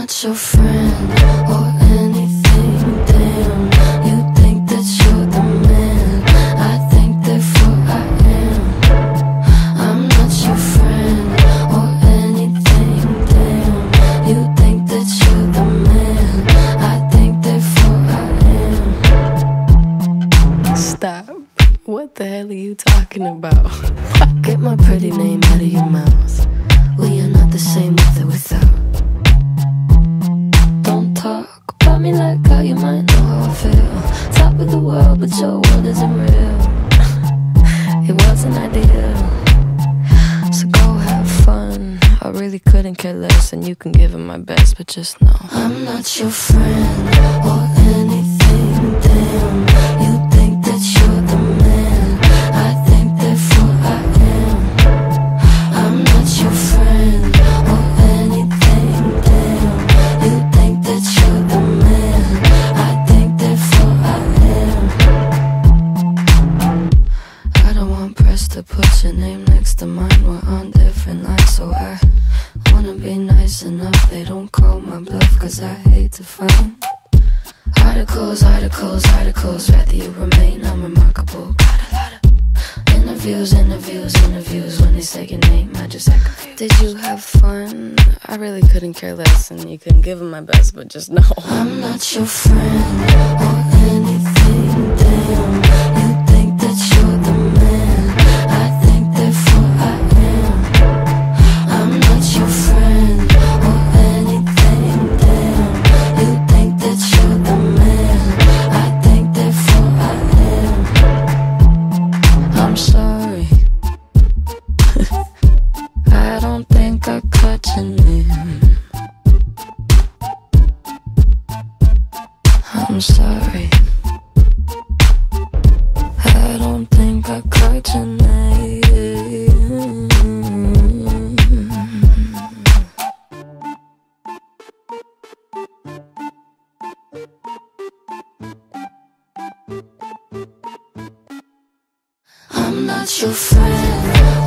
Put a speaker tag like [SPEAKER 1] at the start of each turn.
[SPEAKER 1] not your friend or anything. Damn, you think that you're the man. I think therefore I am. I'm not your friend or anything. Damn, you think that you're the man. I think therefore I am. Stop. What the hell are you talking about? Get my pretty name out of your mouth. How you might know how I feel. Top of the world, but your world isn't real. it wasn't ideal. So go have fun. I really couldn't care less, and you can give it my best, but just know I'm not your friend They don't call my bluff, cause I hate to find articles, articles, articles. Rather you remain unremarkable. Got a lot of interviews, interviews, interviews. When they say your name, I just act confused. Did you have fun? I really couldn't care less, and you couldn't give them my best, but just know I'm not your friend I'm sorry. I don't think I your name. I'm not your friend